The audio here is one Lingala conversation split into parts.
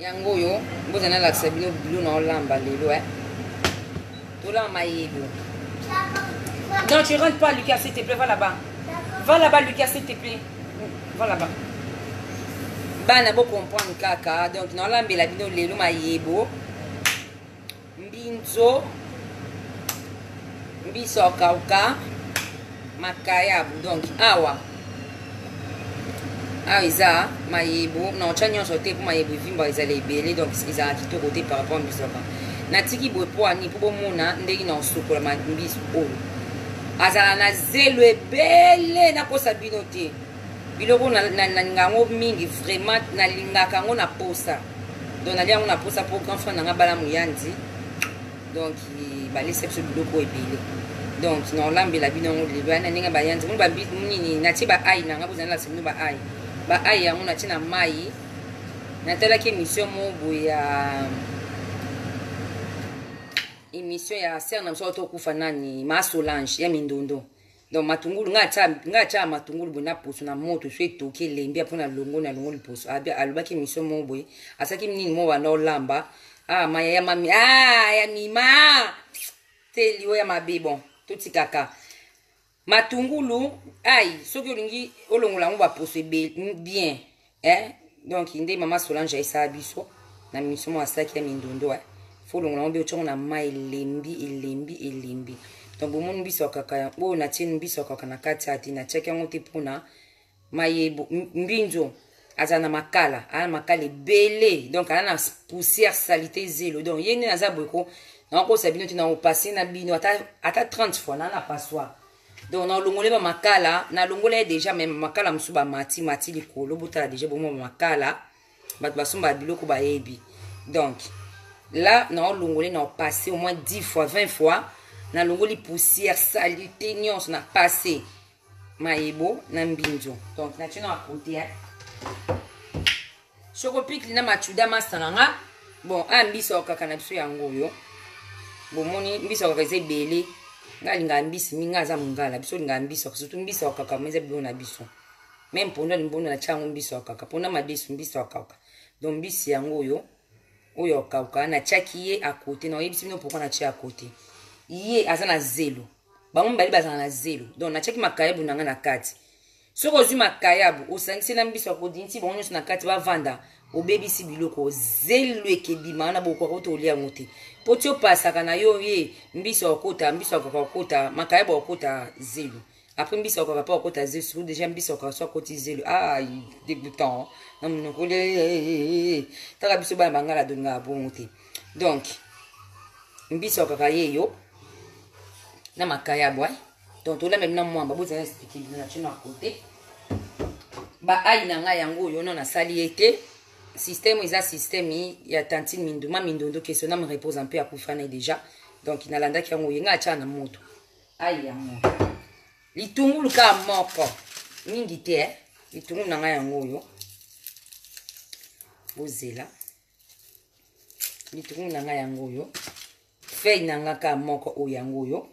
Yango yo mboza na lakisa bino bilo na olamba lelo eh. Tolamba mayebo. Non, tu rentres pas Lucas s'il te plaît, va là-bas. Va là-bas Lucas s'il te plaît. Va là-bas. Bana bo comprendre kaka donc na olambela bino lelo mayebo. mbinzo, mbiso ya kauka, makayabu. Donc awa awa eza mayebo na otya nyonso te mpo mayebo evimba ezala ebele donc ezala kitoko te par rapport mbiso yaka natiki boye mpo ani mpo bomona ndenge na osokola mbiso oyo azala na zelo ebele nakosa bino te biloko nalinga yango mingi vraiment nalingaka yango na posa donc nalia yango na posa mpo grand frère nanga bala moyandi donc balesa biso biloko ebele donc naolambela bino yango lelo ya na ndenge bayanzi moni banini natie baai nanga bozali na semino baai baai yango natie na mai natalaki émission moko boye ya émission ya sere na biso otokufa nani ma solange ya mindondo donc matungulu ngai atya ngai atyaka matungulu boye na poso na moto so etoki elembi apo na longo na longo liposo alobaki emission moko boye asaki nini moko banda olamba ah maya ya mami ah ya mima te liyo ya mabe bon totikaka matungulu ai soki olingi olongola yango baposo bien eh donc nde mama solange ayisaka biso na miso mwa asaki ya mindondo eh fo longola yango mpe otya yango na mai elembi elembi elembi donc bomoni mbisi ya kaka oyo natie mbisi ya kaka na kati ati natiaki yango te mpona mayebo mbinzo azala na makala ala makala ebele donc ala na poussière salite zelo donc ye nde naza boye ko nakokosa bino te nakopase na bino ata 30 fois naa na passoire donc na olongole ba makala na longola ye deja me makala mosusu bamati mati likolo botala deja bomwa makala bato basombaka biloko bayebi donc là na olongole na opasse au moins 10 fois 20 fois na longoli poussière salite nyonso na passe mayebo na mbinzo donc natie na kote Choco pikli na machuda masta na nga. Bon, a mbisi ya kaka na biso yango oyo. Bomoni mbisi ya kaka eza ebele. Nga linga mbisi mingi aza mungala. Biso linga mbisi ya surtout mbisi ya kaka meza bilo na biso. Même pondu ni mbondo na chango mbisi ya kaka. Pona madesu mbisi ya kaka. Donc mbisi yango oyo oyo ya kaka na chaki ye à côté. Na yebisi bino pourquoi na chaki à côté. Ye aza na zelo. Bango mbali bazana na zelo. Donc na chaki makayebu na nga na kati. soki ozwi makayabu osangisi na mbiso akodinisi bango nyonso na kati bavanda obebisi biloko zelu ekebima wana bokoka kota olia yango te mpo ti opasaka na yo ye mbiso akokota mbiso akoka kokota makayabu akokota zelu apres mbiso akoka mpe akokota zelu surtout deja mbiso akoka so akoti zelu ah dégoûtant na monoko taka biso bana bangala dongaka bongo te donc mbiso akoka ye yo na makayabu eh? donc tola meme na mwamba boza na expliquer bino na tino à côté ba ayi na ngai yango oyo non nasali ye te système eza système ya tantine minduma mindondo ke soname repose un peu akufa na ye déjà donc nalandaki yango oye ngai atya na moto ayi yango litungulu kaka moko mingi te eh? litungulu na ngai yango oyo bozela litungulu na ngai yango oyo feuille na ngai kaka moko oyo yango oyo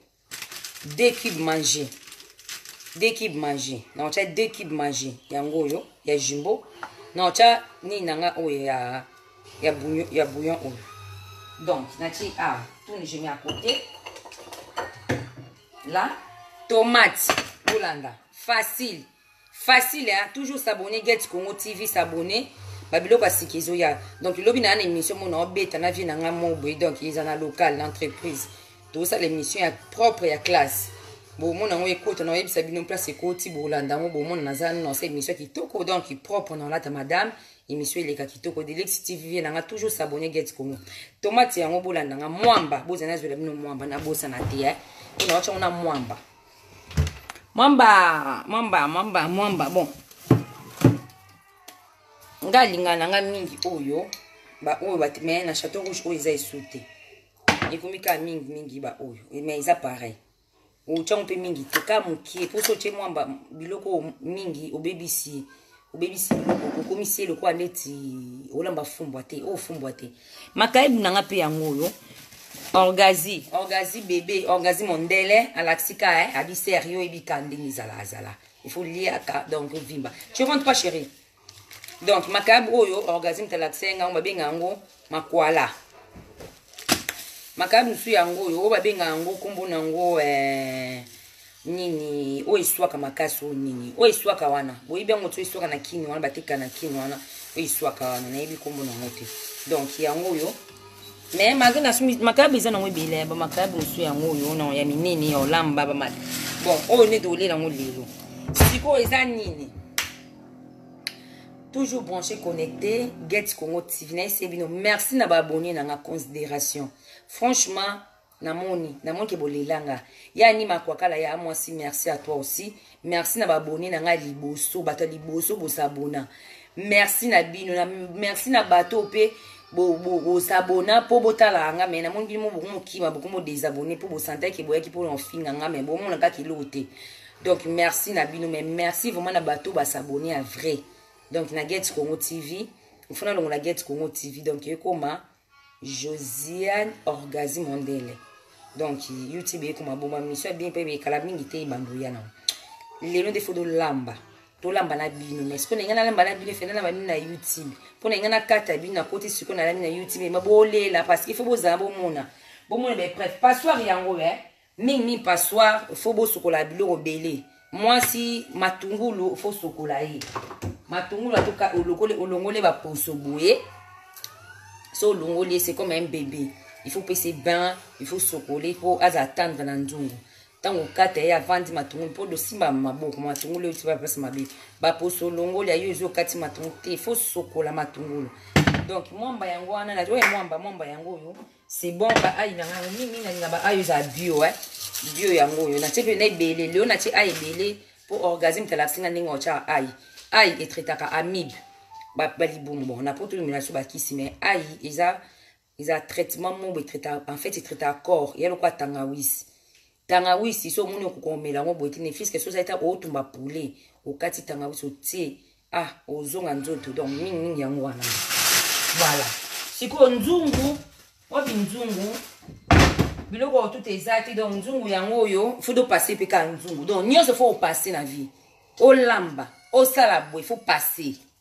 deux cube mange deux cube mange naotya deux cube mange yango oyo ya jumbo naotya nini na ngai oyo ya, ya, bouillon, ya bouillon oyo donc natie awa tuni je mets à côté la tomate bolanda facile facile hein toujours s'abonner get congo tv s'abonner ba biloko ya sika ezoya donc lobi na na émission mona obeta na vie na nga mo boye donc eza na local na entreprise tozosala émission ya propre ya classe bomona yango ekota na oyebisa bino place ekoti bolanda yango bomona naza nonsa émission kitoko donc propre na olata madame émission eleka kitoko delix tv na nga toujours s'abonner get congo tomate yango bolanda nga mwamba bozana azwela bino mwamba nabosana te eh. mpo na wacango na mwamba mwamba mwamba mwamba mwamba bon nga alinga na nga mingi oyo baoyo bateme na chateau rouge oyo eza esu te ekomi kaka mingi mingi baoyo me eza pareil otyango mpe mingi te ka mokie mposo otye mwamba biloko oyo mingi obebisi obebisi biloko okomisi ye lokola neti olamba fumbwa te oyo oh, fumbwa te makayebu na nga mpe yango oyo orgazi orgazi bebe orgazi mondele alakisi ka eh, abi serio oyebi ka ndenge ezala azala il faut liaka donc ovimba tu rentre pas chérie donc makayabu oyo orgazi moto alakisi ye ngango babenga yango makwala makayabu mosusu yango oyo oyo babenga yango nkombo na yango eh, Nini oyo eswaka makasi oyo nini oyo eswaka wana boyebi yango ti oyo eswaka na kini wana bateka na kini wana oyo eswaka wana nayebi nkombo nango te donc yango oyo me malgre na makayabu eza nango ebele ya bamakayabu mosusu yango oyo na ya minene ya olamba bama bon oyo nde tokolela yango lelo sikoyo eza nini toujours branché connecté get congo tv nayese bino merci na baabonne na nga considération franchement Na moni na moni ke bolela nga ya ni makwakala ya amwasi merci à toi aussi merci na ba boni na nga liboso bato ya liboso bosabona merci na bino na merci na bato pe bosabona mpo botalaka nga mai namoni bino bokomi okima bokomi odesabone mpo bosantaki boyaki mpo na ofinga nga mai bomona kaka eloko te donc merci na bino mai merci vraiment na bato basabone ya vrai donc na get congo tv mfona longola get congo tv donc ekoma Josiane Orgazi Mondele. Donc YouTube eko maboma mission ya bien pe ekala mingi te ibando ya na. Lelo nde fodo lamba. To lamba na bino mais pona ngana lamba na bino fena na bino na YouTube. Pona ngana kata bino na koti siko na lami na YouTube mais bolela parce qu'il faut bozala bomona. Bomona mais bref passoire yango eh. Mingi mingi passoire faut bosokola biloko bele. Mwasi matungulu faut sokola ye. Matungulu atoka olokole olongole ba poso boye. So olongole c'est comme un bébé. Il faut pese bain, il faut sokoler po aza attendre na nzungu. Tango kata ye avandi matungulu po dosimba maboko matungulu yo tiba pesa mabe. Ba poso olongole ayo ezo kati matungulu te, il faut sokola matungulu. Donc mwamba yango wana na to mwamba mwamba yango yo C'est bon ba ayi na ngai mingi mingi nalinga ba ayi ezala bio eh bio yango oyo natie mpe na ebele lelo natie ayi ebele mpo orgasme talakisi nga ndenge otyaka ayi ayi etretaka amibe balibumu bon na poto omela so bakisi mais ayi eza eza traitement moko etraitaka en fait etraitaka corps ya lokola tangawisi Tangawisi so omoni okoka omela yango boye te ne fiske so ozali ta otumba poulet okati tangawisi otie ah ozonga nzoto donc mingimingi yango wana voilà sikoyo nzungu wapi nzungu biloko oyo tuta eza te donc nzungu yango oyo fo topasse mpe kaka nzungu donc nyonso fo opasse na vie olamba osala boye fo passe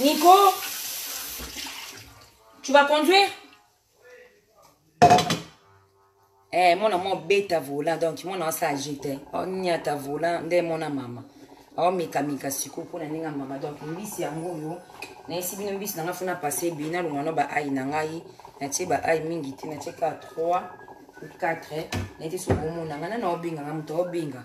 Nico, tu vas conduire Eh, mon amour, bête à volant, donc mon amour s'agite. Oh, n'y a ta volant, dès mon maman. Oh, mes kamika siko pour la ninga maman. Donc, mbisi ya ngoyo. Na esi bino mbisi nanga funa passer bina lo ngano ba ai nanga yi. Na tse ba ai mingi te na tse ka 3 ou 4. Na ete so bomo nanga na na obinga ngamu to obinga.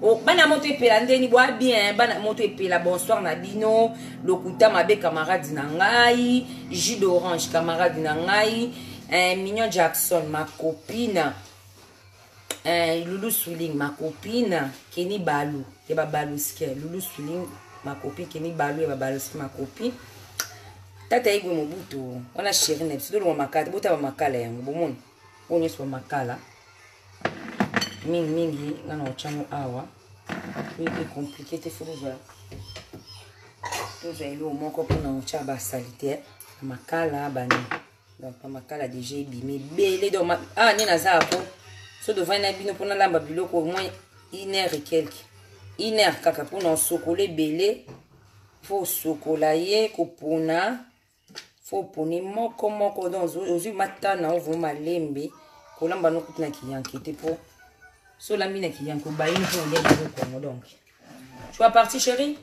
Oh, bana moto epela ndeni bwa bien bana moto epela bonsoir na bino lokuta mabe camarade na ngai jus d'orange camarade na ngai eh, mignon jackson ma copine eh, lulu swilling ma copine keni balu ya babaluski lulu swilling ma copine keni balu ya babaluski ma copine tata yegwe mobutu wana sheri na biso tolonga makala botaba makala yango bomoni oyo nyonso ba makala mingi mingi nga na otyango awa oyebi compliqué te fo tozwa tozwa eloko moko mpona otya basalite eh. makala bani donc ba makala deja ebimi ebele donc awa ah, nde naza ako so dovani na bino mpo nalamba biloko au moins une heure et quelque une heure kaka mpona osokola ebele fo osokola ye kopona fo poni moko moko donc ozwi mata na yo vraimen malembe kolamba no kutu na kiyanke te mpo so olambi na kiyanke obayini mpo olia yango kongo donc tu as parti chérie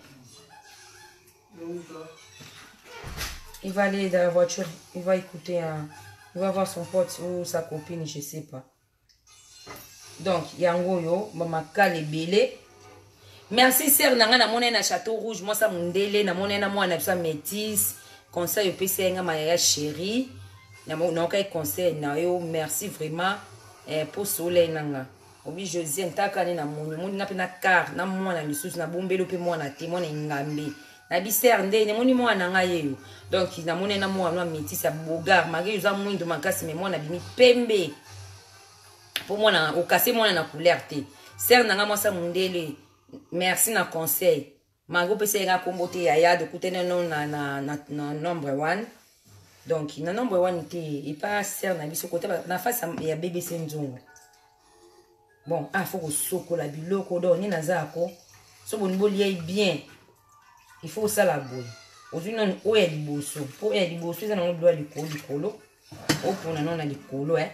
il va aller dans la voiture il va écouter un... il va voir son pote ou sa copine je sais pas donc yango oyo bamakala ebele merci sere na ngai namona ye na chateau rouge mwasi ya mondele namona ye na mwana na biso ya métise conseil opesi ye ngai mayaya chéri nayoka ye conseil na yo merci vraiment eh, mpo sola ye na ngai obi josie ntaka nde namoni omoni ngai mpe na kar na mwana lisusu nabombeli mpe mwana te mwana engambe na biser nde nemoni mwana na ngai yeyo donc namoni na mwana nwa métis ya bogar malgré oza mwindo makasi me mwana bimi pembe mpo mwana okase mwana na couleur te ser na ngai mwasa mundele merci na conseil malgré opesa ye ngai nkombo te yaya dokutani no na, na, na, na nombre one donc na nombre one te epa ser na biso kota na face ya bbc nzungu bon ah faut kosokola biloko donc nini aza ako so boni boliei bien il faut osala boye ozwi nanu oyo ya liboso mpo oyo ya liboso eza nango bilo ya likolo likolo opona nano na likolo e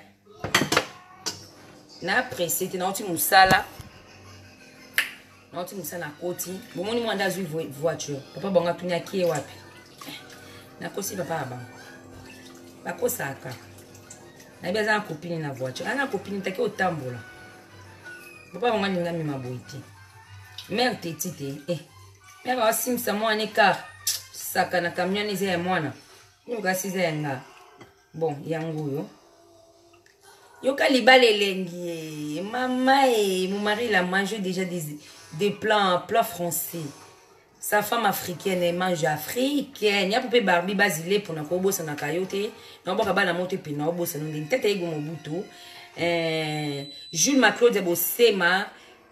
na presse te naoti mosala nauti mosala akoti bomoni mwana nde azwi voiture papa bango atuni akie wapi eh, nakosi papa ya bango bakosaka nayebi aza na kopini na voiture aza na kopini take otambola papa bango alingi amema boye te mare teti te eh, mare awasimisa mwana ekar saka na camion eza ya mwana nioka asi eza ya ngaa bon yango oyo yoka libala elengi eh, mama e eh, mon mari la mange déjà des, des plans plans français sa femme africaine eh, mange africaine yapo mpe barbi bazile mpona kobosanaka yo te naobwaka bana mo te mpe naobosana ndenge tata yego mobutu eh, jules maclaude bosema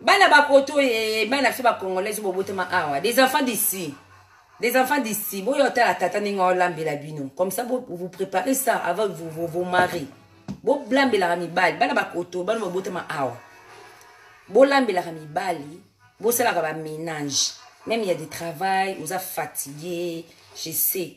bana bapoto ye bana biso bacongolais bobotama awa des enfants d'ici des enfants d'ici boya otala tata ndenge olambela bino comme ça vous préparez ça avec vos, vos, vos mari bolambelaka mibali bana bakoto bana babotama awa bolambelaka mibali bosalaka baménage même ya de travail oza fatigue je sais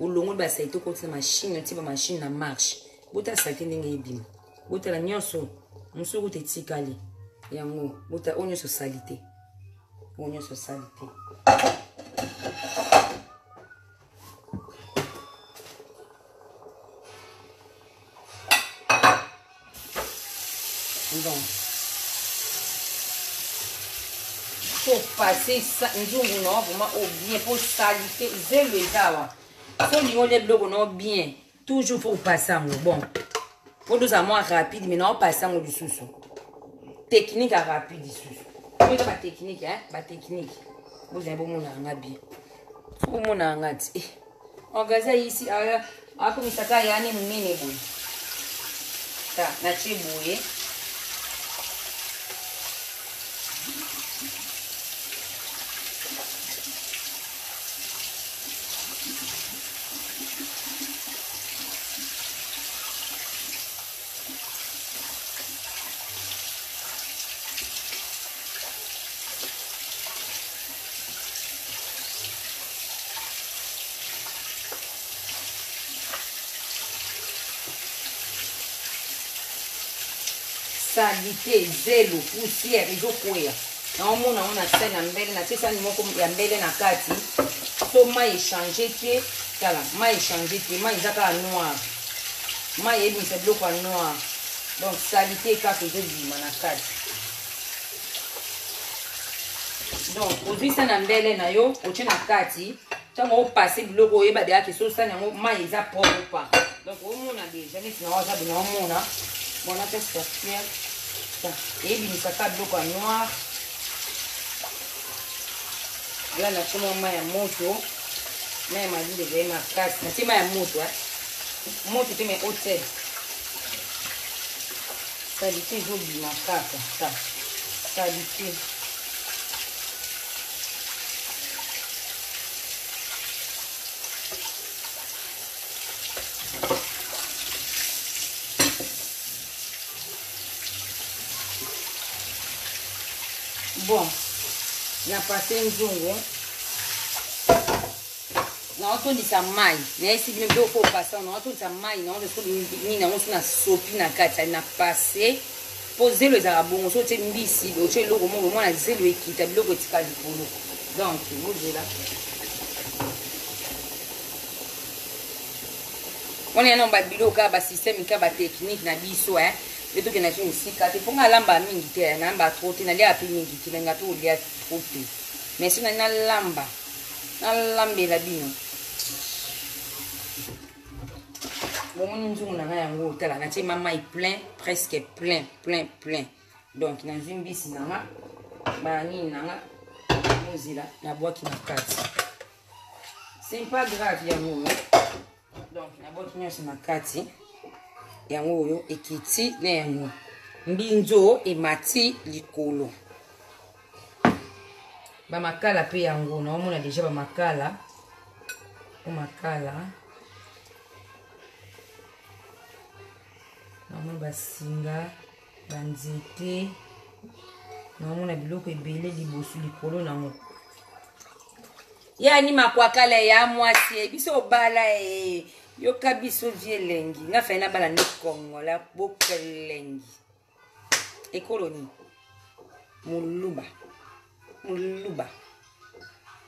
olongoli basalite okoti na mashine otie bamashine na marche botala salite ndenge ebima botala nyonso mosusu kuta etikali yango botala oyo nyonso salite oyo nyonso salite donc faut passer nzungu na vraiment au bien pour salite zelo eza awa so olingi olia biloko na bien toujours faut passe yango bon po tozala mwa rapide mai na opasse yango lisusu technique ya rapide lisusu oza batechnike batechnike bozali bomonaka nga bien so bomonaka nga ti eh. Magasin ayisi aya akomisa ka yani munene boye ta natie boye salite zelo poussière ezokweya naomona yango na sani ya mbele natie sani moko ya mbele na kati so mai echange te tala mai echange te mai eza kaka noire mai ebimisa biloko ya noir donc salite kaka ezobima na kati donc ozwi sani ya mbele na yo otye na kati ntango opase biloko oyeba deya ke so sani yango mai eza propre pa donc omona deja neti na wazabi na omona bona mpe sorciere eyebimisaka biloko ya noire Là, na toma ma ya moto. Ma ya maji de ma casse. Na tima ya moto, hein. Moto te mais hôtel. Salite zo bima kaka. Ta. Salite. bon na pase nzungu naotondisa mai nayesi bino mpe oko pase yango naotondisa mai na ondo soki nini yango soki na sopi na kati na pase mpo zelo ezalaka bongo soki otie mbisi otie eloko moko omona zelo ekita biloko etika likolo donc bozela wana yana ba bilo ka ba système ka ba technique na biso hein yo tokenda ti mosika te mpo ngai alambaka mingi te eh, nalambaka tro te naliaka mpe mingi te menga mpe kolia tro te mais so nani nalamba nalambela bino bomoni nzungu na ngai yango otala natie ma mai plein presque plein plein plein donc nazwi mbisi na nga banini na nga mozila nabwaki na kati c'est pas grave yango oyo donc nabwaki nyonso na kati yango oyo ekiti na yango mbinzo emati likolo bamakala mpe yango naomona deja bamakala o makala naomona basinga banzete nango na biloko ebele liboso likolo nango yani makwakala ya mwasi ye biso obala ye yoka biso vie elengi nga fai nabala nde kongola bokelengi ekolo nini muluba muluba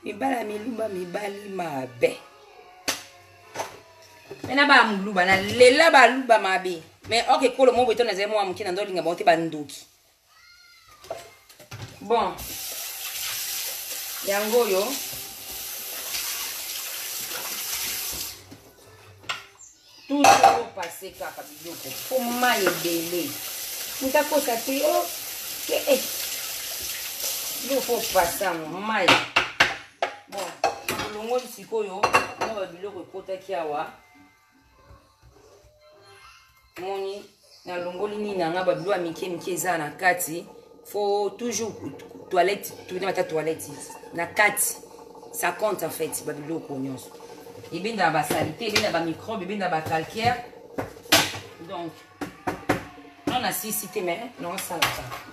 mibali ya miluba mibali mabe me na baa moluba na lela baluba mabe me ok ekolo mo boye to nazali mwa moke na ndo olinga bango te bandoki bon yango oyo tout solo passe kaka biloko po mai ebele ntakosa te o oh, ke e eh. biloko po passe yango mai bon olongoli sikoyo na babiloko ekotaki awa moni na longoli nini na nga babilo ya mike mike eza na kati faut toujours toilette tourne ata toilette na kati ça compte en fait babiloko nyonso ebenda basalite ebenda bamicrobe ebenda bacalcaire donc non nasisi te mais naosalaka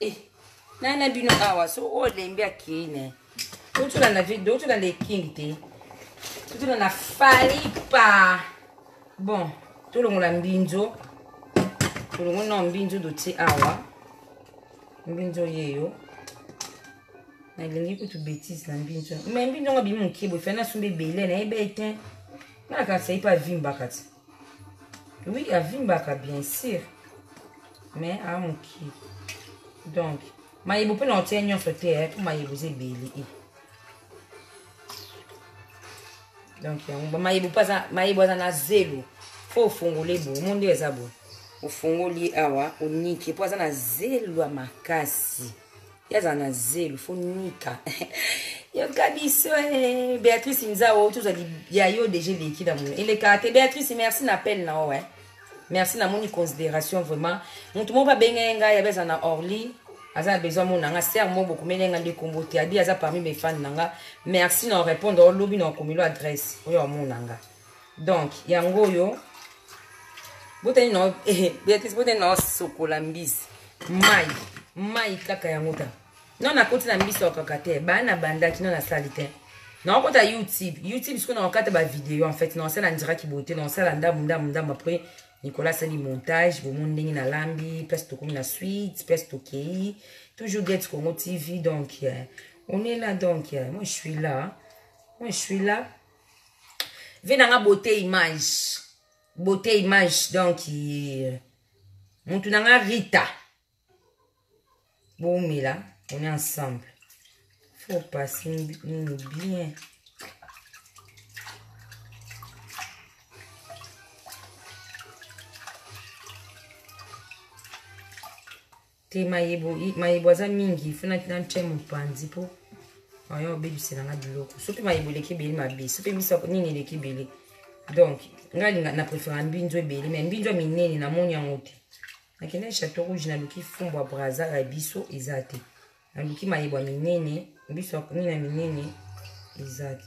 Eh, nani na bino awa so oyo olembi akei na ye otuna na video otuna na eking te otuna na falipa bon tolongola mbinzo tolongoli nao mbinzo dotie awa mbinzo yeyo nalingi kutu betise na mbinzo mai mbinzo yango abimi moke boye fana asumba ebele nayebi ete nalakasa ye mpe avimbaka ti Oui, avimbaka bien sûr. Mais a moki. Donc, mayebo mpe na otia nyonso te eh, mpo mayebo eza ebele e donc yango mayebo mpe aza mayebo aza na zelo fo ofungoli ebo omo nde eza boye ofungoli awa oniki mpo aza na zelo ya makasi ye azala na zelo fo nika yoka biso eh. beatrice nzao tozwa ya yo deja eleki na mono elekaka te beatrice merci na appel na yo eh. merci namoni considération vraiment moto moko babengaki ngai abe aza na orly aza na besoin mona nga ser moko bokomeli yanga nde nkombo te adi aza parmi mes fan na nga merci na orépondre olobi na okomelo adresse oyo amona nga donc yango oyo botani na eh, beatrice botani na sokola mbisi mai mai kaka yango ta no nakoti na mbisi ya kaka te baa nabandaki no nasali te nakokota youtube youtube sikoyo nakokata bavideo en fait nakosala ndiraki boye te nakosala ndambu ndambu ndambu après nicolas asali montage bomoni ndenge nalambi place tokomi na suite place tokei toujours get congo tv donc euh, on est là donc euh, moi je suis là moi je suis là vie na nga beauté image beauté image donc euh, mutu na nga rita boumela on est ensemble faut passer nini bien Te mayebo mayebo aza mingi il faut na na tya mopanzi mpo oyo obebisela nga biloko so mpe mayebo eleki ebele mabe so mpe miso nini eleki ebele donc ngai linga na préféra mbinzo ebele mais mbinzo ya minene namoni yango te nakende na chateau rouge naluki fumbu ya brazar ya biso eza te naluki mayebo ya minene mbiso ya nini ya minene eza te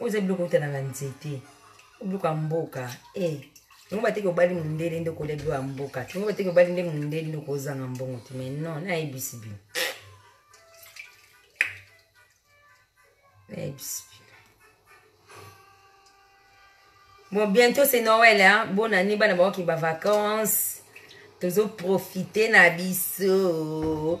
oyo eza biloko outa na banzete biloko ya mboka e eh, yango bateke obali mondele nde okolia biloko ya mboka te yango bateke obali nde mondele nde okozanga mbongo te mai non nayebisi bino nayebisi bino bon bientôt c'est noël hein? bonne année bana baoki bavacances tozoprofite na biso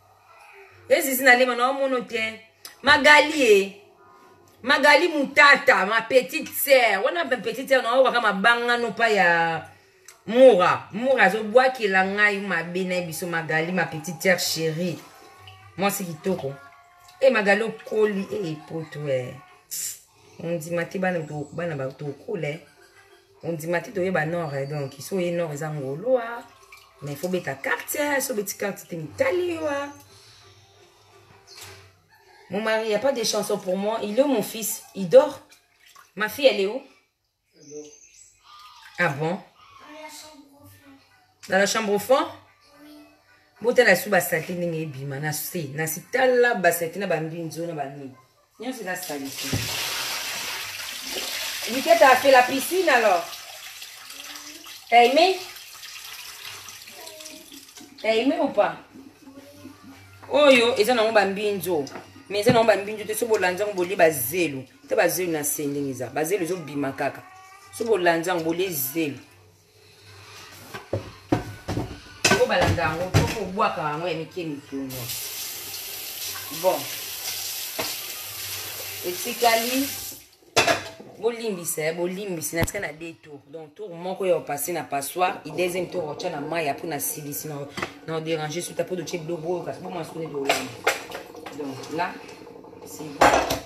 ezizi na lema na omono te magali e magali mutata ma petite sœur wana ma petite sœur na oyokaka mabanga no pa ya mura mura azobwakela ngai mabe na ye biso magali ma petite sœur chérie mwasi kitoko e magali okoli e poto e ondima te bana bato okole ondima te toyeba nord eh, donc so oye nord eza ngoloa ah. mais fo beta carte eh, so beti carte te mitali yo ah. mon mari ya pas de chanson pour moi il est mon fils il dort ma fille elle est où ah bon dans la chambre au fond botala su basaki ndenge ebima na se na sitala basaki na bambinzo na banini Nionso eza salite. Niketa a fait la piscine alors. T'as aimé? T'as aimé ou pas? Oyo eza nango ba mbinzo. Mais eza nango ba mbinzo te so bolanza ngo bolie ba zelo. Te ba zelo na sending eza. Ba zelo ezo bima kaka. So bolanza ngo bolie zelo. obalanda yango to kobwaka yango ya mike mitono bon etikali bolimbisa ya bolimbisi na tika na de tour donc tour moko ya opasse na passoire e deuxième tour otya na mai apres na silisi na oderange suta mpo dotye biloko oyo kasi bomasuku neti olamba donc là c'est bon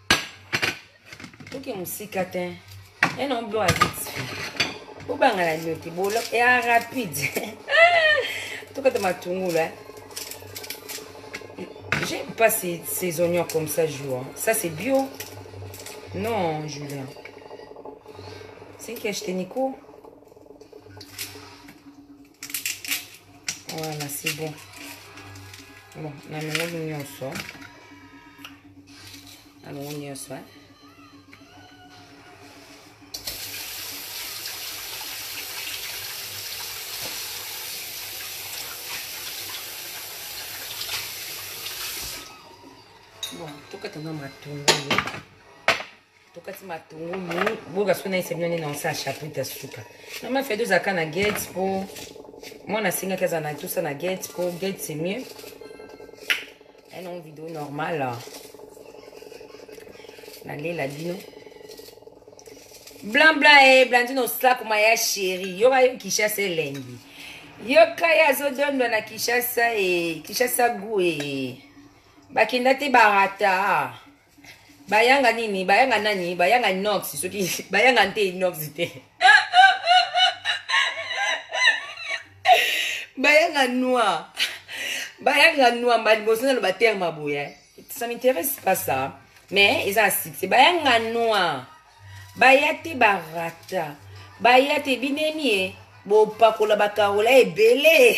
toke mosika te ena oblon aviti bobanga na bino te bolo ya rapide tokata matungulu eh? j'aime pas ces, ces oignons comme ça jour hein. ça c'est bio non julien c'est qui a acheté nico Voilà, c'est bon. Bon, na melongi nyonso. Na melongi nyonso, hein. Bon, tokata na matungulu. tokati matungulu boga soki nayesa bino nde na osala chaprite ya suka na mafia tozalaka na gate mpo mwana asengaki aza na tosa na gate mpo gate c'est mieux enango video normal nalela bino blanc blanc e eh, blandine osakuma ya sheri yoka yo kishasa elengi yoka ye azodondwa na kishasa e kishasa gu e bakenda te barata bayanga nini bayanga nani bayanga inox soki bayanga nte inox te bayanga noir bayanga noir mba liboso naloba terme ya boye ça m'intéresse pas ça mais eza na succès bayanga noir baya te barata baya te binemi ye bopakola bakarola ebele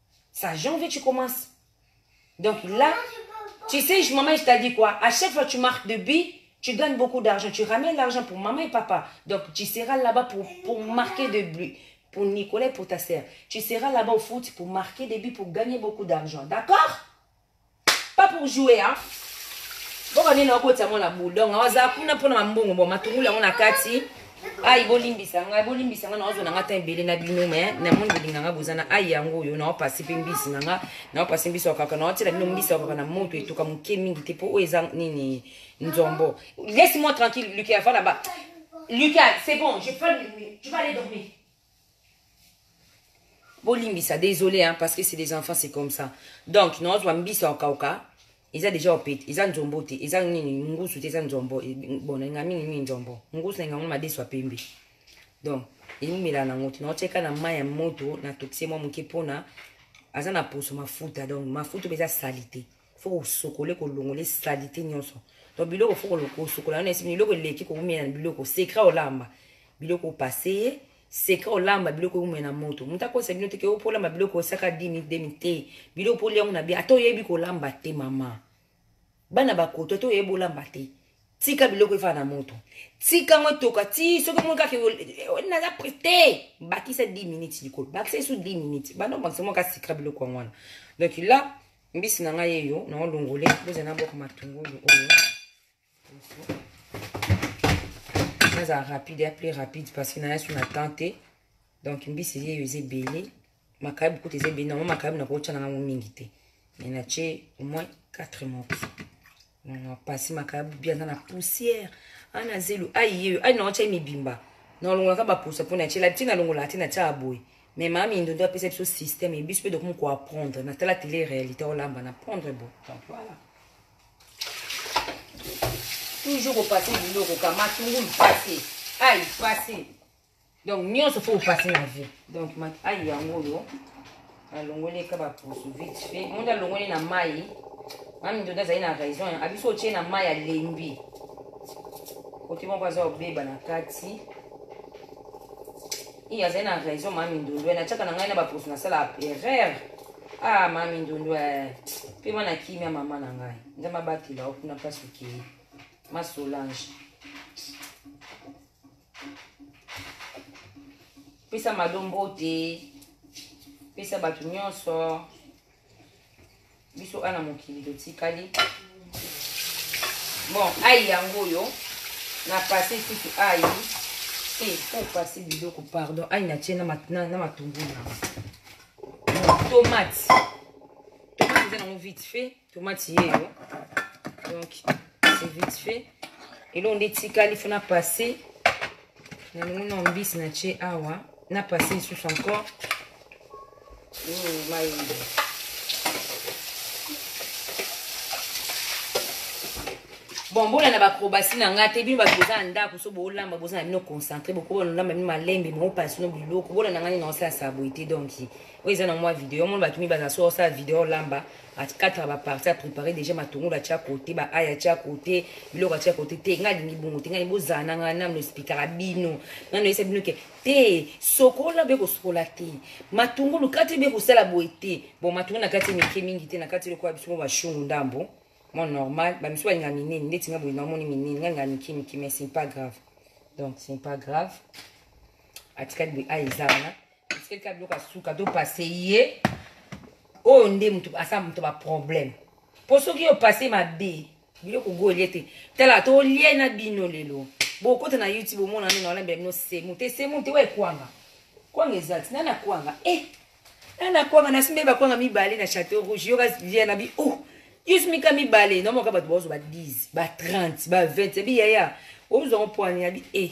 C'est janvier tu commences. Donc là, tu sais, je, maman, je t'ai dit quoi À chaque fois tu marques de billes, tu gagnes beaucoup d'argent. Tu ramènes l'argent pour maman et papa. Donc tu seras là-bas pour, pour marquer de billes. Pour Nicolas et pour ta sœur. Tu seras là-bas au foot pour marquer des billes, pour gagner beaucoup d'argent. D'accord pas pour jouer hein boka nini okoti yango na boudon nga waza kuna mpona mambongo bo matungulu yango na kati ai bolimbisa ngai bolimbisa ngai naozwa na ngai ntan ebele na bino me namoni bolinga ngai boza na ai yango oyo naopasi mpe mbisi na ngai naopasi mbisi wakaka naotiela bino mbisi wakaka na moto etoka moke mingi te mpo oyo eza nini nzombo laisse moi tranquille luke avanda ba luke c'est bon je peux, je peux aller dormir bolimbisa désolé hein, parce que c'est des enfants c'est comme ça donc naozwa mbisa okauka eza deja opete eza nzombo te eza nini ngusu te eza nzombo e, bon nalinga mingi mingi nzombo ngusu nalinga yango madeso ya pembe donc eumela nango te naotyaka na mai ya moto natokise mwa moke mpona aza na poso mafuta donc mafuta mpe eza salite fo kosokole kolongole salite nyonso to biloko fo kosokola na esimi biloko eleki koumela na biloko sekra olamba biloko opase ye sekra olamba biloko eumela na moto moto akosa bino teke opo olamba biloko osaka 10 demi te biloko olia yango na bia ata oyebi kolamba te mama bana bakoto ata oyebi olamba te tika biloko efaa na moto tika yango etoka ti soki omoni kaka naza pre te bakisa 10 minutes likolo bakisa esu 10 minutes banda obakisa mwa kasi sekra biloko yango wana donc la mbisi na ngai eyo na olongole bozala na boko matungulu oyo nazala rapide ya plus rapide parce que naya su na temps te donc mbisi eyeyo eza ebele makayabu kutu eza ebele nango makayabu nakotya na ngango mingi te mais natye au moins 4 morceau Non, non, pasi makayabu bi aza na poussière. Ana zelu ayi yeyo, ayi na wacha mibimba. Na longola ka ba posa pona chela, ti na longola ti na cha aboy. Mais ma mi ndondo apesa biso système, biso pe dokomo ko apprendre. Na tala télé réalité olamba na prendre bon. Donc voilà. Toujours au passé biloko ka matungulu passé. Ayi passé. donc nyonso faut opase na vie donc ayi yango oyo alongoli eka bapusu vite fait monde alongoli na mai mami ndodo azali na raison ya abiso otie na mai alembi kote moko aza obeba na kati i azali na raison mami ndodo natiaka na ngai na bapusu nasala erreur ah mami ndodo mpe eh. mwana kimia mama na ngai nzambe abatela okuna mpasi okei ma solange pesa mado mbote pesa bato nyonso biso ana mokili totikali bon ai yango oyo na pase susu ai te po pase biloko pardon ai natie na matungulu na tomate tomate eza nango vite fait tomati yeyo donc c'est vite fait eloko nde etikali fo na passe nalingi na mbisi na tie awa na passe lisusu encore hmm, mayembe bon bolanda bacrobasi na ngai te bino bato boza na ndako so bolamba boza na bino concentré bokobola nolamba bino malembe mokopasi no biloko bolanda ngai nini naosala saboye te donc oyo eza na mwa video omona bato mi baza so osala video olamba akataka baparti aprepare deja matongolo atya kote baaya atya kote biloko atya kote te ngai alingi bongo te ngai bozala na ngai nanu esplikaka bino nanu yesa bino ke te sokola be kosokola te matungulu kati be kosala boye te bon matungulu na kati mike mingi te na kati lokola biso mo bashungu ndambo mo normal bamisu balinga minene ndeti ngai boye namoni minene ngai ngai mike mike mais c'est pas grave donc c'est pas grave atikali boye a eza wana Esike ka biloko asuka to passe ye oyo nde moto asala moto baproblème mpo soki yo passe mabe biloko go olie te tala tolie na bino lelo bokota na youtube omona nde naolambela bino semu te semu te wa ekwanga kwanga eza ti nana kwanga e eh, nana kwanga nasimbe bakwanga mibale na chateau rouge yoka vie na bi o oh, yosmika mibale namoka bato baozo ba 10 ba 30 ba 20 ebi yaya ozwa ngo pwani ya bi e eh.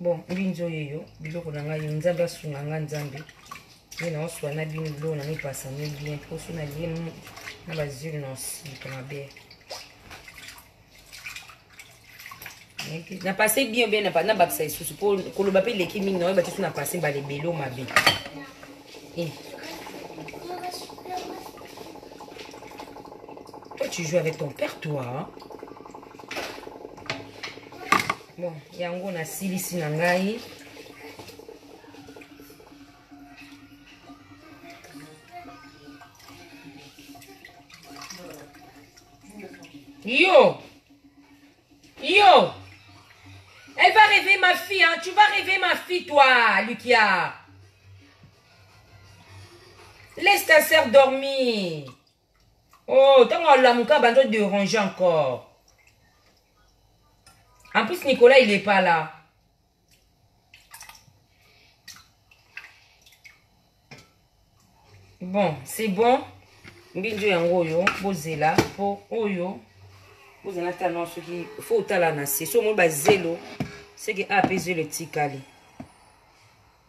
bon mbinzi oyo eyo biloko na ngai nzambe asunga ngai nzambe ye na oswa na bino biloko na ngai pasani bien mposo na lie na bazili na osika mabe na passe bien obe na bakisa lisusu mpo koloba mpe eleki mingi naoyeba te so na passe mbala ebelo mabe eh. tu joues avec ton père toi hein? Bon, yango nasilisi na ngai. Yo Yo Elle va rêver ma fille, hein. Tu vas rêver ma fille, toi, Lucia. Laisse ta sœur dormir. Oh, tango alamuka bandi o deranger encore. En plus, Nicolas, il est pas là. Bon, c'est bon. Mbinjo yango oyo, bozela, po oyo, bozela ta non, soki, faut otala na se, so mo ba zelo, seke ape zelo tikali.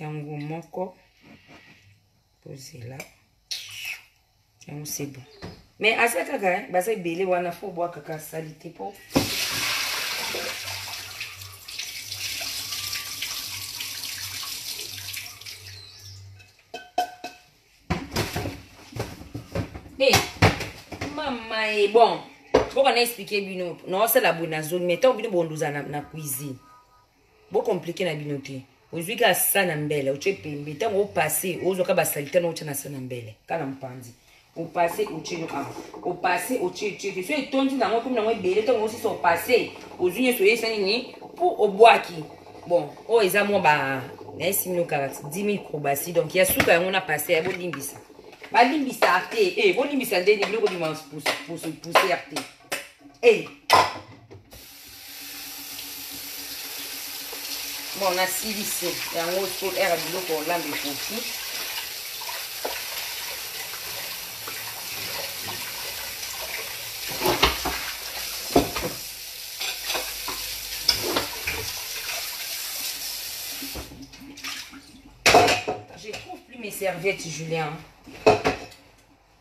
yango moko tozela yango c'est bon mais aza kaka eh, baza ebele wana fo obwaka kaka sali te mpo eh, mama e bon mpo kana explike bino naosala boye na zoni mai ntango bino bonduza na, na cuisine Bo compliquer na bino te. Ozwi ka sa na mbele, otye pembe. Tango o passe, ozwa ka ba salite na otya na sa na mbele, ka na mpanzi. O passe, otye no awa. O passe, otye tye te. So etondi na yango, ekomi na yango ebele, tango osisi o passe, ozwi nyonso oyesa nini? Pour obwaki. Bon, oyo eza mwa ba nayesi mino kaka 10 000 probasi. Donc ya suka yango na passe, ya bolimbisa. Balimbisa te. Eh, bolimbisa ndeni biloko bima pousse pousse pousse te. Hey. Bon, nasilisi yango so ere biloko olambe ekoki serviette, Julien.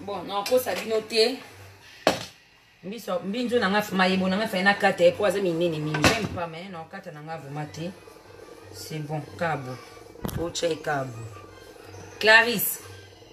bon nakosa bino te mbiso mbinzo na nga fuma yebo na nga fai nakata ye mpo aza minene mingi meme pas mais nakokata na nga vrema te c'est bon kabo otya ye kabo clarisse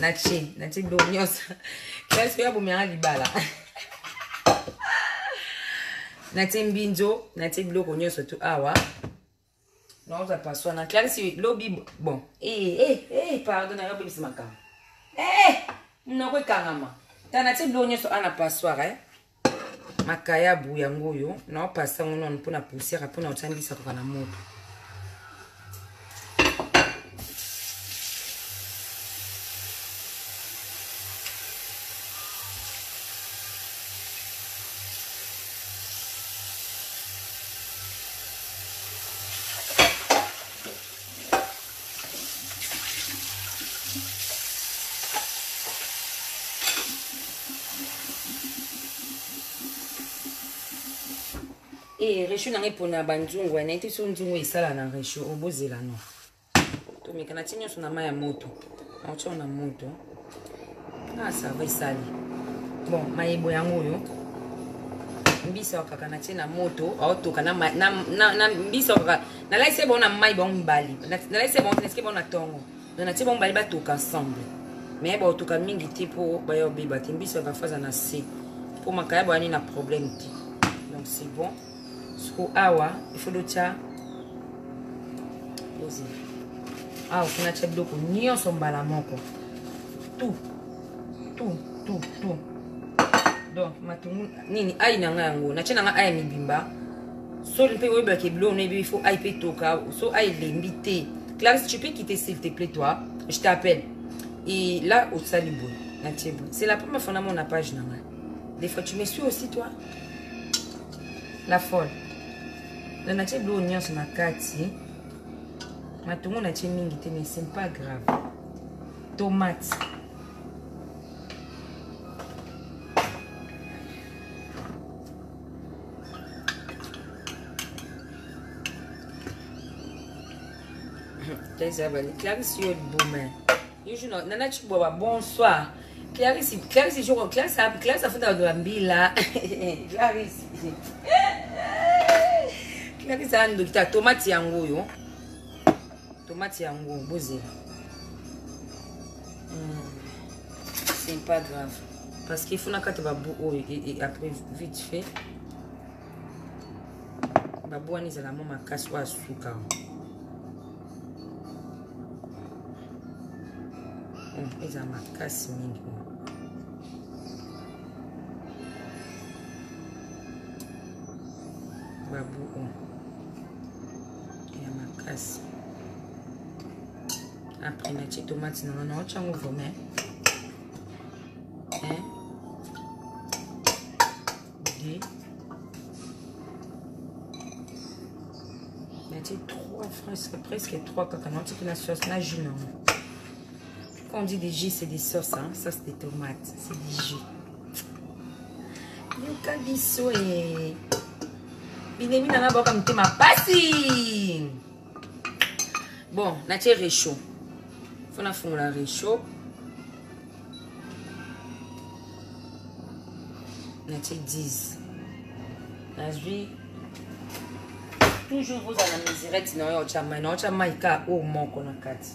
natie natie biloko nyonso kasi oyo abomyanga libala natie mbinzo natie biloko nyonso tu awa naoza paswa na clarisi lobi bon eh, eh, eh, pardon nayo obebisi makambo munoko ekangama ta natie biloko nyonso ana paswara eh? makayabu yango oyo naopasa yango nano mpo na poussière mpo na otya mbisi akoka na moto e eh, resho na ngai mpona banzungu wana ete so nzungu esala na resho obozela no tomeka na ti nyonso na mai ya moto naotya na moto ah ça va esali bon mayebo yango oyo mbisi akaka na tie na moto aotoka na mbisi akaka nalaisi bango na mai bango mibali nalaisi bango naske bango na ntongo na natie bango mibali batoka ensemble me baotoka mingi te mpo baya obeba te mbisi akaka faza na se mpo makaya boyani na problème te donc c'est bon siko awa ifo dotya ozi awa fo natya biloko nyonso mbala moko tu tu tu tu donc matungu nini ai na ngai yango natya na ngai ai mibimba soli mpe oyebelaka biloko nayebi ifo ai mpe toka so ai elembi te clarisse tu peux quitter s'il te plaît toi je t'appelle et là osali boye natie boye c'est la première fois namona page na ngai des fois tu me suis aussi toi la folle donc natie biloko nyonso na kati matongo natie mingi te mais c'est pas grave tomate Clarisse yo liboma yo jour nana chibwaba bonsoir Clarisse, Clarisse jour, Clarisse, Clarisse afunda bato ya mbila. Clarisse. Clarisse a ndoki ta tomate yango yo. Tomate yango bozela. Hmm. C'est pas grave. Parce qu'il faut nakata ba bout oyo oh, et après vite fait. babu wana ezala mwa makasi oyo asuka hmm, eza makasi mingi babu oyo ya makasi apres natie tomate nango naotyango vraimen de natie 3 presque presque 3 kaka na otiki na sauce na jus nango quand on dit des jus c'est des sauces hein? sauce de tomate c'est des jus yoka biso e binemi nanga boyoka motema pasi bon natie rechaud fo nafungola rechaud natie 10 nazwi toujours ozala na mesirete na yo otya mai na otya mai ka oyo moko na kati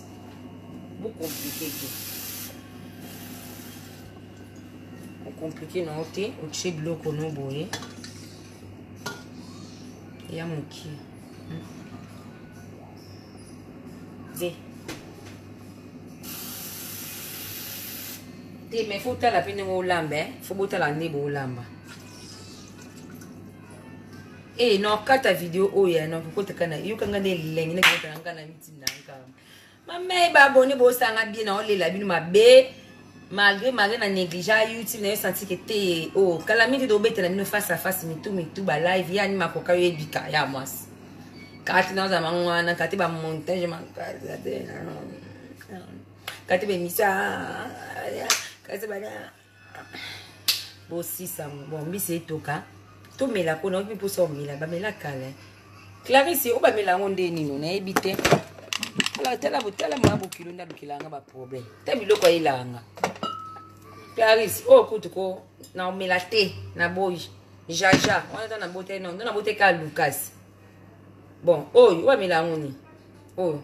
bokomplike te okomplike na yo te otye biloko no boye ya mokie te te mais faut tala mpe ndenge olamba eh? faut botala nde boolamba e eh, nakata video oyo ya nakokotaka na yokanga nde elengi nakokotaka nga na mitinda Mamei ba abonné bo sanga bien na olela bino mabe malgré malgré na négligea youtube na yo senti ke te oh kala mingi tobetela bino face à face mitu mitu ba live ya nima koka yo ebika ya mwasi kati na za mangwana kati ba montage makati kati ba émission kati ba bosisa bon mbisi etoka tomela mpo nayoki mposa omela bamela kala clarisse oyo bamela yango nde nino nayebi te tala botala mwa bokilo nde alukelanga baproblème ta biloko ayelanga clarisse oyo oh, kutu ko naomela te na boyi jaja wana ta nabotali nao nde nabotali kaka lukasi bon oyo oyo amela yango nini oh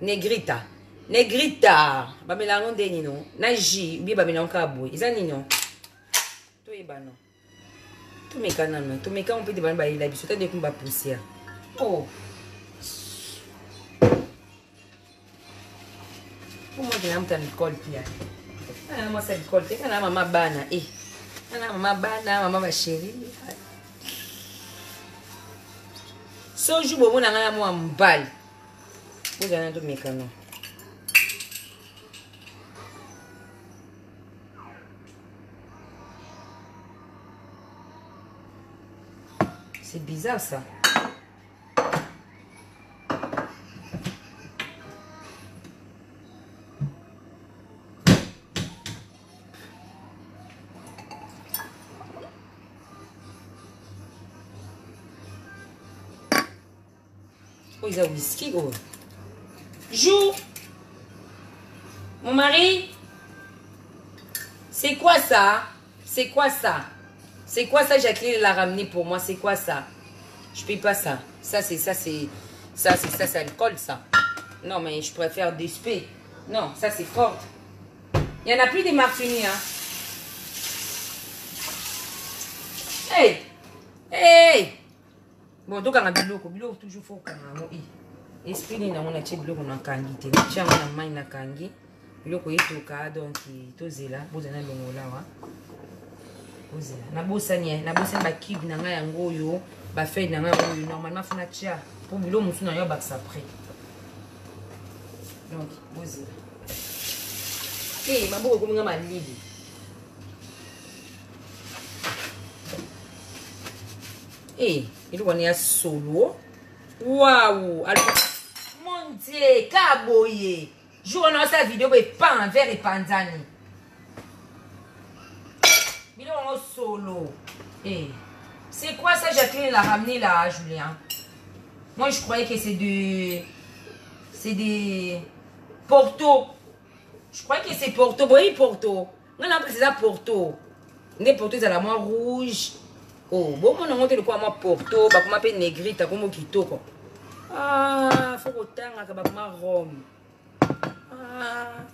negrita negrita bamela yango nde nino na ji bie bamela yango kaka boye eza nino toyebano tomeka nano tomeka yango mpe te bana bayela biso ta ndekumi bapusiere oh omokela moto ya mikole pia ana mwasi ya mikole te kana mama bana e eh. ana mama bana mama basheri so jour bomona ngai na mwa mbali bozala na tomekana C'est bizarre ça. Oh, a whisky, gros. Joue. Mon mari C'est quoi ça C'est quoi ça c'est quoi ça, Jacqueline l'a ramené pour moi C'est quoi ça Je paye pas ça. Ça, c'est ça, c'est ça, c'est ça, c'est alcool, ça. Non, mais je préfère des spé. Non, ça, c'est fort. Il n'y en a plus de martini. Hein. Hey! Hey! Bon, donc, on a biloko. Biloko, toujours faut qu'on a. Esprit, on a acheté biloko dans kangi. Tu as acheté dans main dans kangi. Biloko, il est au cas. Donc, tu es là. Vous avez longo là. Ozela. Na bosani, hein. na bosani ba cube na nga yango yo, ba feuille na nga yo normalement fona tia pour bilo musu na yo bakisa près. Donc, ozela. Hey, maboko ekomi nga malili hey, eloko wana ya solo wawu mon dieu ka boye jour wana asala video boye pan vere epanzani biloko yango solo hey. C'est quoi ça, Jacqueline l'a ramené là, Julien Moi, je croyais que c'est de... C'est des... porto je crois que c'est porto boyebi porto nga na mpesa eza porto nde porto ezala mwa rouge o oh, bomona yango te lokola mwa porto bakoma mpe negrite akomo kitoko ah, fo kotangaka bakoma rome ah.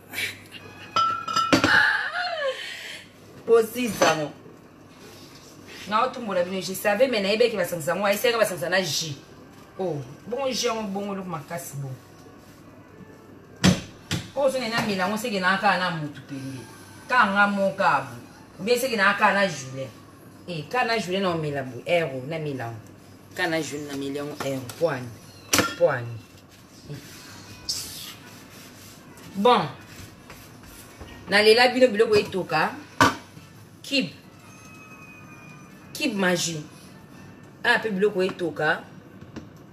posise yango naotumbola bino je savais mai nayebaki basangisa yango ayesaka basangisa na jus o oh, bongo jus yango bongo eloko makasi bongo oyo soki nani amela yango seke naa kaka na motu pembe kaka nga moka abo obe seke naa kaka na julien e eh, kaka na julien na omela bo ero eh, namela yango kaka na julien nameli yango ero eh, poani poani bon nalela bino biloko etoka kib kib magie aya ah, mpe biloko etoka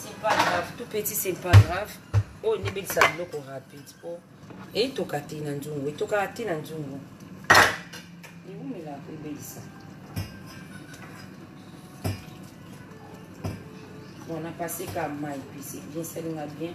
c'est pas grave tout petit c'est pas grave oyo nde ebelisa biloko rapide po eitoka te na nzungu etokaka te na nzungu ewumelaka ebelisa on a passé ka mai puis bien esalinga bien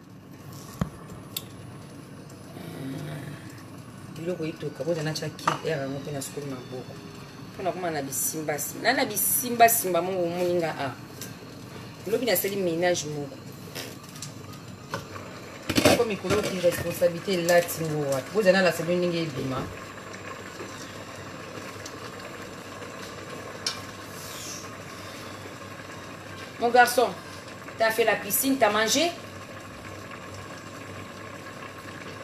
biloko etoka boza natya kid air yango mpe na sukoli maboko mpo nakoma na bisimbasimba na na bisimbasimba moko omoni nga a ah. lobi nasali ménage moko ako mikolo ki responsabilité elati ngo wapi boza na laselo ndenge ebima mon garçon T'as fait la piscine, t'as mangé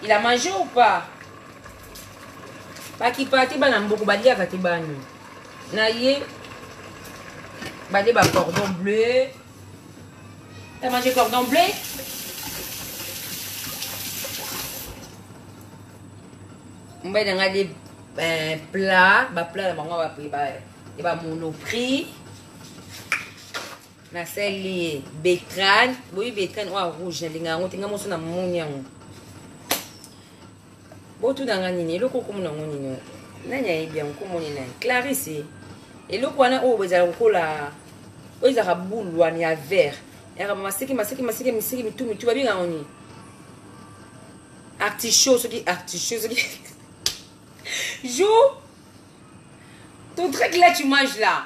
Il a mangé ou pas bakipati bana mboko baliaka te bani na ye balie bacordon bleu ta mange cordon bleu mobali na ngai de eh, plat baplat na bango bamonoprix nasali ye betrane boyi betrane oyo rouge nalinga yango te nga moso na moni yango botuna nga nini eloko okomona yango nini oyo nani ayebi yango komoni nani clarisse eloko wana oyo ezala kokola oyo ezalaka boule wana ya vert yaka maseke maseke maseke miseke mitu mitu babenga yango nini artichaut soki artichaut soki jour ton truc là tu manges là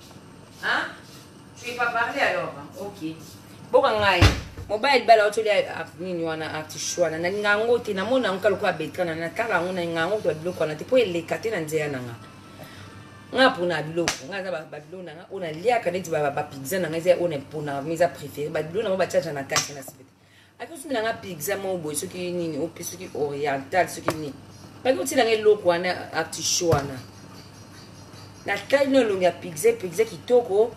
Hein? Tu es pas parlé alors, hein? ok. Boka ngai. mobali libala otoli nini wana artichwana nalinga yango te namona yango kaloko ya betrana natala yango nalinga yango kutu babiloko wana te mpo eleka te na nzela na nga nga mpona biloko nga aza babiloko na nga oyo naliaka neti bapizza na nga eza oyo naponaka ma eza préféré babiloko na ngo batiaca na kati na sipete Ako sumela nga pizza mo boy soki nini o pe soki oriental soki nini. Baki otila nga eloko wana artichaut wana. Na tali no elongi ya pizza pizza kitoko.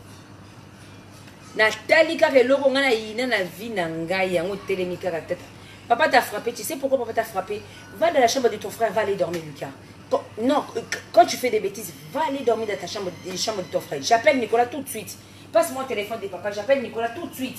Na tali kaka eloko nga na yina na vie na ngai yango telemi kaka tata. Papa t'a frappé, tu sais pourquoi papa t'a frappé Va dans la chambre de ton frère, va aller dormir Lucas. Quand, non, euh, quand tu fais des bêtises, va aller dormir dans ta chambre, dans la chambre de ton frère. J'appelle Nicolas tout de suite. Passe-moi le téléphone de papa, j'appelle Nicolas tout de suite.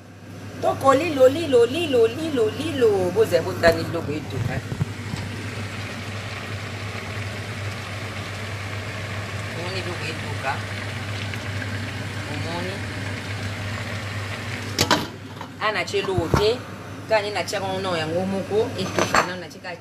tokoliloliloliloliloliloo bozali botali biloko etuka omoni biloko etuka omoni ana tye eloko te kani natyaka ono yango moko etuka nano natyeka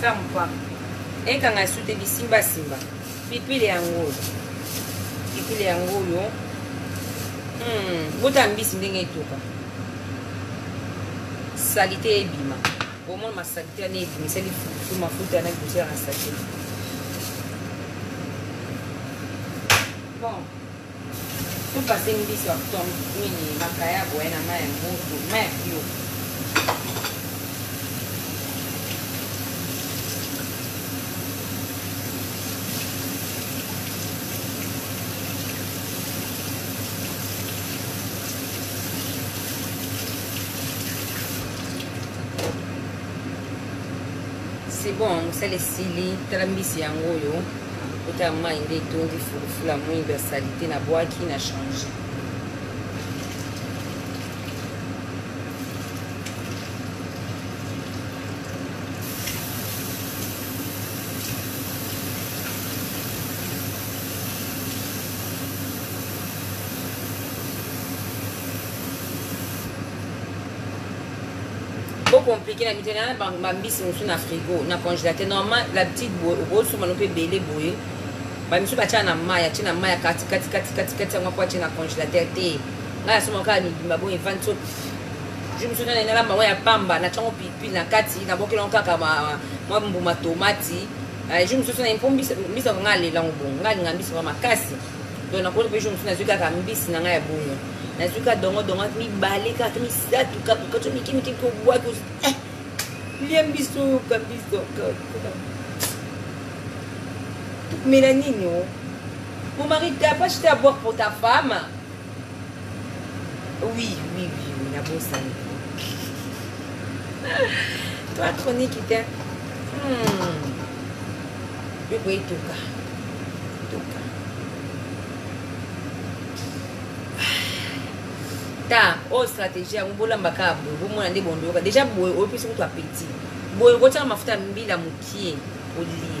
ferme pas ekanga esu te bisimbasimba pipile yango oyo pipile yango oyo hmm, botala mbisi ndenge etoka salite ebima omona masalite wana ebimiseli fufu mafuta yana ekosela na salite bon Topase mbisi ya kutongo nini makaya boye na mai ya moto, mai ya pio. C'est bon, mosala esili, tala mbisi yango oyo. Kota ya mai nde etondi fulufulu ya mwindu ya salite na bwaki na change bo compliquer na mitena na ba mbisi musu na frigo na congélateur normal la petite boye okosomba no pe belé boye ba misu ba tia na maya tia na maya kati kati kati kati kati yango po tia na congélateur te ngai asoma kaka mibimba boye evandi so ju mosusu nani nalamba yango ya pamba na tiango pilipili na kati nabokelango kaka mwa mbuma tomati ju mosusu nani mpo mbisa ngai alelyango bongo ngai alinga mbisa yango makasi donc naponi mpe jour mosusu nazwi kaka mbisi na ngai ya bongo nazwi kaka dongo dongo ati mibale kaka misatu kaka kato miki miki kobwaki eh, lia mbisi oyo kabisa mela nini o oh? mon mari t'as pas acheté à boire pour ta femme Oui, oui, oui, oui, la bonne salle. Toi, chronique, il était. Hmm. Je peux y toka. Toka. ta oyo stratégie yango bolamba kaka boye bomona nde bondoyoka déjà boye oyopesi kutu apeti boye kotyaka mafuta ya mbila mokie olie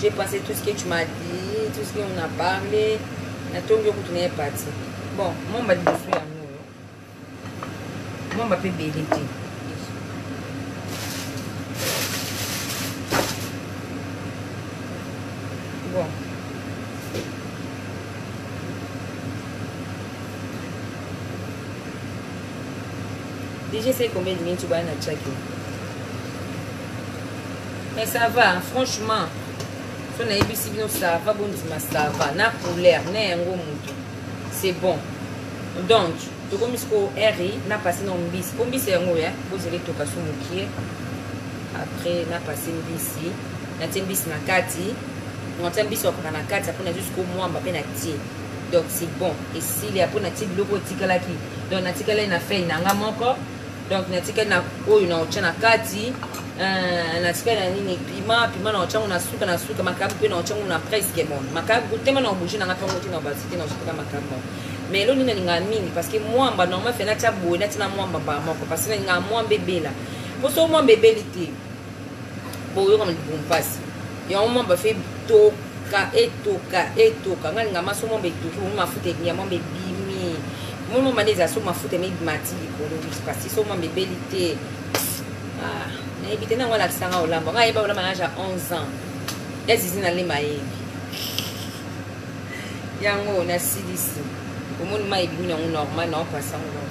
j'ai pensé tout ce que tu m'as dit tout ce que on a parlé natongi okutu na ye pati bon momba liboso yango oyo momba mpe bele te bon déjà esai combien de minutes bana na chaki mais ça va franchement so nayebisi bino ça va bondima ça va na couleur na yango motu c'est bon donc tokomi sikoyo eri na pase na mbisi mpo mbisi yango ya bozeli toka so mokie après na pase mbisi natie mbisi na kati natia mbisi wakoka na kati apres nazwi sikoyo mwamba mpe natie donc c'est bon esili apres natie biloko etikalaki donc natikalai na fei na nga moko donc natikali na oyo naotya na kati euh, natikali na nini pima pima naotyango na suka na suka makabu mpe naotyango na presque bon makabu tema na obouge nanga ntango te na obasi te naosutaka makabu moko mais elo nini nalingaka mingi parce que mwamba normal fe natya boye natya na mwamba mbala moko parce que nalingaka mwamba ebela mpo soko mwamba ebeli te boyoka malibumu mpasi yango mwa bafe toka etoka etoka nga linga maso mwa betoki bomi mafuta ya mwa bebimi moni mwa mane eza so mafuta mebimati likolo kasi so mwa bebeli te ah, nayebi te nango alakisa nga olamba nga ayeba olamba nage ya 11 ans ya zizi nalemba ayebi yango nasilisi omoni mai ebimi nango normal naopasa yango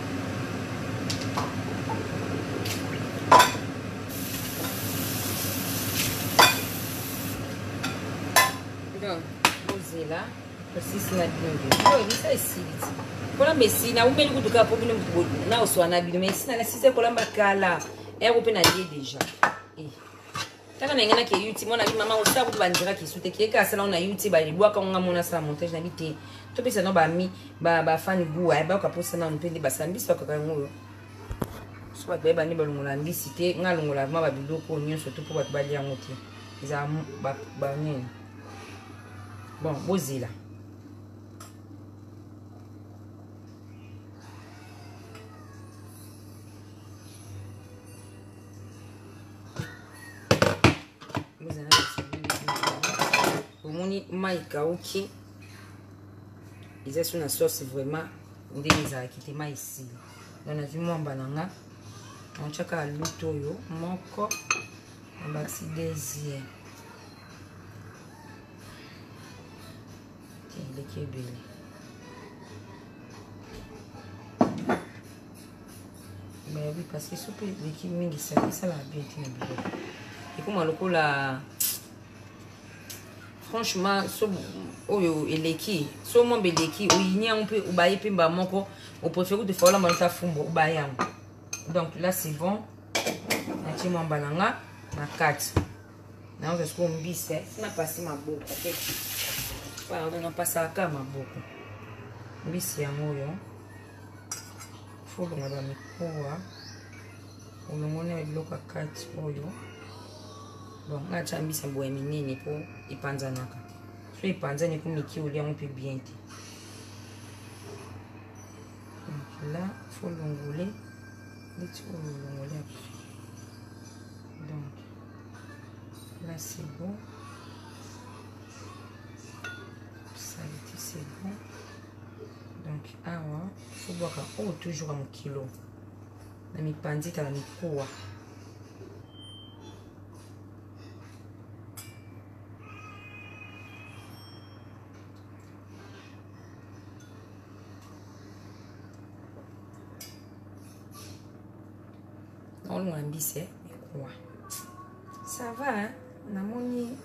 mesi naumeli kutu kaka mpo bino motu naoswana bino mesi na nasisi ekolamba kala ero mpe nalie deja kaka na engana ke youtube mwana bi mama osala kutu bandira kisu te keke asala na youtube balibwaka nga mona asala montage na bi te topesa no bami bafani gua eh, bayoka mposa nanu mpe nde basala mbisi bakaka yango oyo so bato bayeba nde balongola mbisi te nga alongola ma babiloko nyonso to mpo bato balia yango te eza banini bon bozela omoni mai ekauki eza so na sauce vraiment ndenge ezalaki te mai esili na nazwi mwamba na nga naotyaka alutu oyo moko nabakisi deuxième eleki ebele bayabi parce que soki eleki mingi esalaka bien te na biloko ekoma lokola franchement so oyo eleki so mombe eleki oyini yango mpe obaye mpe mbala moko oprefere kutu faola mbala ta fumbo obaye yango donc là c'est bon natie mwa mbala nga na kati nayoka sikoyo mbisi eh. napasi maboko te pardon napasaka maboko mbisi yango oyo folonga ba mikuwa olongoni oyo biloko ya kati oyo donc nga atya mbisa boye minene mpo epanzanaka so epanzani ekomi mike olia yango mpe bien te donc la folongole neti oyo olongoli ya donc là c'est bon salite c'est bon donc awa fobwaka oyo toujours ya mokilo na mipanzi tala mikuwa nakolongola mbisi mikuwa ça va namoni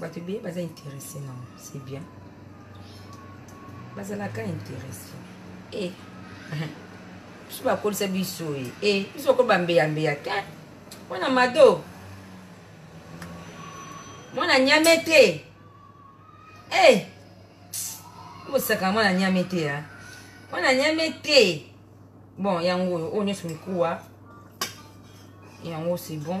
bato ebele baza interesse na ngo c'est bien bazalaka interesse e biso bakolisa biso e e biso bakoli bambeyambeya te mwana mado mwana nyame te e bosaka mwana nyame te a mwana nyame te bon yango oyo oyo nyonso mikuwa yango c'est bon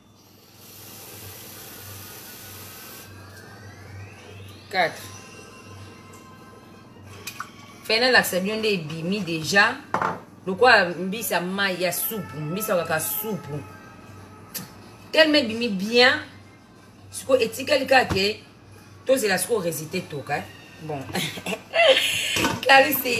Quatre. fene alakisa bino nde ebimi deja lokola mbisi ya mai ya supu mbisi ya kaka supu telema ebimi bien sikoyo etikali kaka ke tozela sikoyo resite toka eh? bon clarisi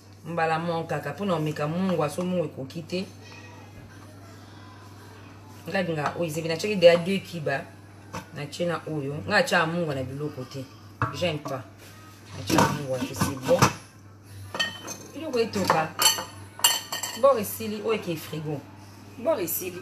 mbala mon kaka mpona omeka mungwa so mungu ekoki te nga linga oyo ezebi natiaki deya deux kiba natie na oyo nga atyaka mungwa na biloko te j'aime pas atyaka mungwa te c'est bon biloko etoka bor esili oyo eke frigo bor esili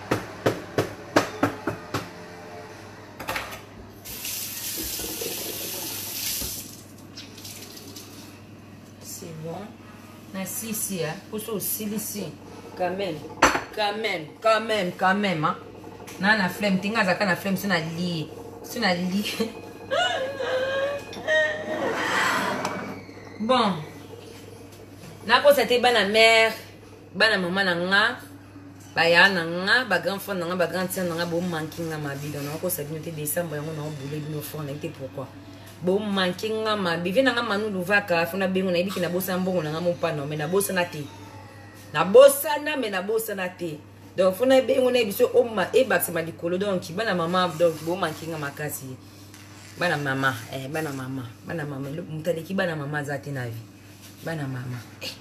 osilisi ya mposo osilisi quand même quand même quand même quand même hein? na na flemme te nga azalaka na flemme so nalie so nalie bon nakosa te bana mare bana mama na nga baya na nga bagrand frère na nga bagrand sœur na nga bomanki nga mabe donc nakokosa bino te décembre yango naobule bino fort nayebi te pourquoi bomanki nga mabe vie na nga manu luvaka fo nabengo nayebi ke nabosana mbongo na nga mopano me nabosana te nabosana me nabosana te donc fo nabengo nayebi so ebakisama likolo donc bana mama donc bomanki nga makasi bana mama eh, bana mama bana mama moto aleki bana mama aza te na vie bana mama eh.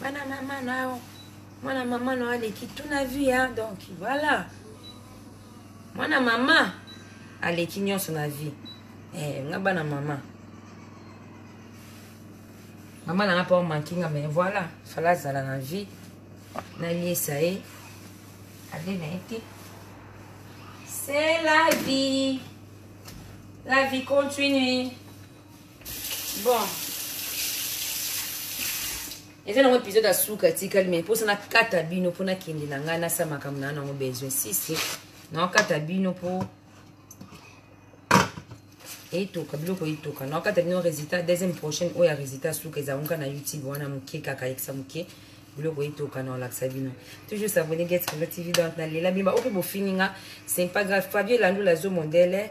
Mwana mama na yo, mwana mama na yo aleki tout na vie hein? donc voilà. Mwana mama aleki nyonso na vie. Eh, nga bana mama. Mama na nga pa manki nga mais voilà, fala zala na vie. Na liesa ye. Allez na été. C'est la vie. La vie continue. bon eza nango épisode ya suka etikali mai mposa nakata bino mpo nakende na ngai nasa makambo naa nango besoin sisi naokata bino mpo eitoka biloko eitoka naokata bino résultat deuxième prochaine oyo ya résultat suka ezalongo kaka na youtube wana moke kaka yekisa moke biloko etoka na olakisa bino toujours sabone get tv donc nalela bino baope bofininga sympa grave fabio elandula zo mondele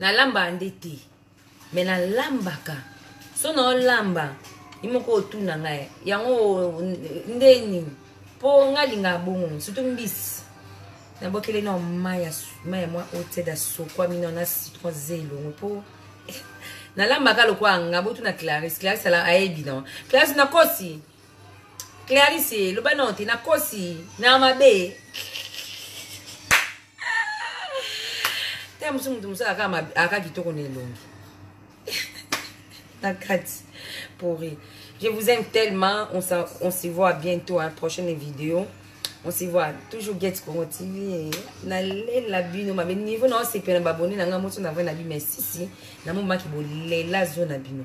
nalambaka nde te me nalambaka so na olamba ye moko otuna ngai yango nde nini mpo ngai lingaka bongo surtout mbisi nabokeli na mai ya mwa oteda sokwami na na citron ze elongo mpo nalambaka lokola nga botuna clarisse clarisse ayebi na clarisse nakosi Clarisse, loba non te nakosi na mabe. Tellement ce mutu musala kaka mabe, aka kitoko na elongi. Na kati pourri. Je vous aime tellement, on, on se voit bientôt à hein, prochaine vidéo. On se voit toujours Get Congo TV. Na lela bino mabe niveau na sepela babone na nga moto na vrai na bi mais si si na mo maki bolela zo na bino.